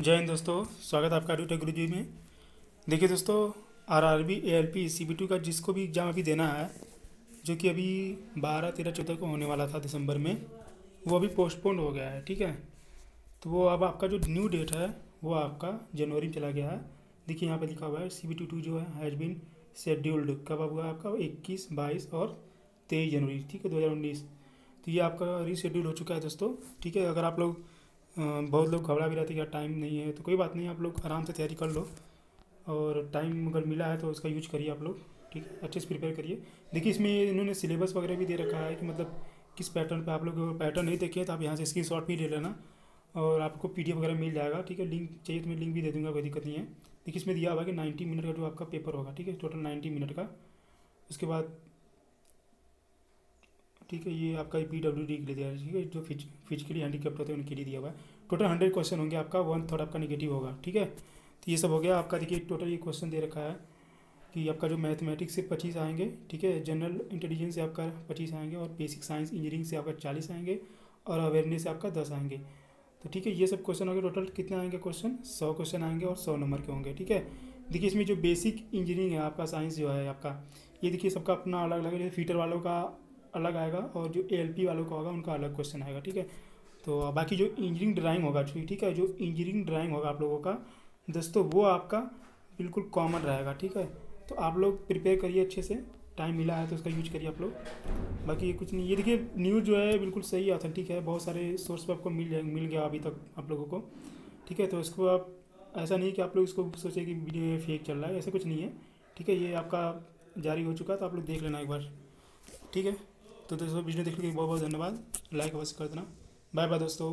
जय हिंद दोस्तों, स्वागत है आपका ड्यूटे गुरु जी में। देखिए दोस्तों R R B A L P C B two का जिसको भी एग्ज़ाम अभी देना है, जो कि अभी बारह, तेरह, चौदह को होने वाला था दिसंबर में, वो अभी पोस्टपोन हो गया है, ठीक है? तो वो अब आपका जो न्यू डेट है, वो आपका जनवरी में चला गया है। देखिए यहाँ पे लिखा हुआ है सी बी टू टू जो है हैज़ बिन शेड्यूल्ड कब हुआ आपका? इक्कीस, बाईस और तेईस जनवरी, ठीक है, दो हज़ार उन्नीस। तो ये आपका रीशेड्यूल हो चुका है दोस्तों, ठीक है? अगर आप लोग बहुत लोग घबरा भी रहते हैं कि टाइम नहीं है तो कोई बात नहीं, आप लोग आराम से तैयारी कर लो। और टाइम अगर मिला है तो उसका यूज़ करिए आप लोग, ठीक है? अच्छे से प्रिपेयर करिए। देखिए, इसमें इन्होंने सिलेबस वगैरह भी दे रखा है कि मतलब किस पैटर्न पे आप लोग पैटर्न नहीं देखे तो आप यहाँ से स्क्रीन शॉट भी ले लेना और आपको पी वगैरह मिल जाएगा, ठीक है? लिंक चाहिए तो मैं लिंक भी दे दूँगा, कोई दिक्कत नहीं है। देखिए, इसमें दिया हुआ कि नाइन्टी मिनट का जो आपका पेपर होगा, ठीक है? टोटल नाइन्टी मिनट का। उसके बाद ठीक है, ये आपका पी डब्ल्यू डी के लिए दिया है, ठीक है, जो फिज, फिजिकली हैंडीकेप्ट होते हैं, उनके लिए दिया हुआ है। टोटल हंड्रेड क्वेश्चन होंगे आपका वन थर्ड आपका निगेटिव होगा, ठीक है? तो ये सब हो गया, आपका देखिए टोटल ये क्वेश्चन दे रखा है कि आपका जो मैथमेटिक्स से पच्चीस आएँगे, ठीक है जनरल इंटेलिजेंस से आपका पच्चीस आएँगे और बेसिक साइंस इंजीनियरिंग से आपका चालीस आएँगे और अवेयरनेस से आपका दस आएँगे। तो ठीक है, ये सब क्वेश्चन होंगे टोटल कितने आएँगे क्वेश्चन सौ क्वेश्चन आएँगे और सौ नंबर के होंगे, ठीक है? देखिए, इसमें जो बेसिक इंजीनियरिंग है, आपका साइंस जो है, आपका, ये देखिए, सबका अपना अलग अलग फीटर वालों का अलग आएगा और जो ए वालों का होगा, उनका अलग क्वेश्चन आएगा, ठीक है? तो बाकी जो इंजीनियरिंग ड्राइंग होगा, ठीक है? जो इंजीनियरिंग ड्राइंग होगा आप लोगों का, दोस्तों, वो आपका बिल्कुल कॉमन रहेगा, ठीक है? तो आप लोग प्रिपेयर करिए अच्छे से। टाइम मिला है तो उसका यूज़ करिए आप लोग। बाकी कुछ नहीं, ये देखिए न्यूज़ जो है बिल्कुल सही ऑथेंटिक है। बहुत सारे सोर्स पर आपको मिल जाए, मिल गया अभी तक आप लोगों को, ठीक है? तो इसको आप, ऐसा नहीं कि आप लोग इसको सोचे कि वीडियो फेक चल रहा है, ऐसा कुछ नहीं है, ठीक है? ये आपका जारी हो चुका है तो आप लोग देख लेना एक बार, ठीक है? तो दोस्तों वीडियो देखने के लिए बहुत बहुत धन्यवाद। लाइक अवश्य कर देना। बाय बाय दोस्तों।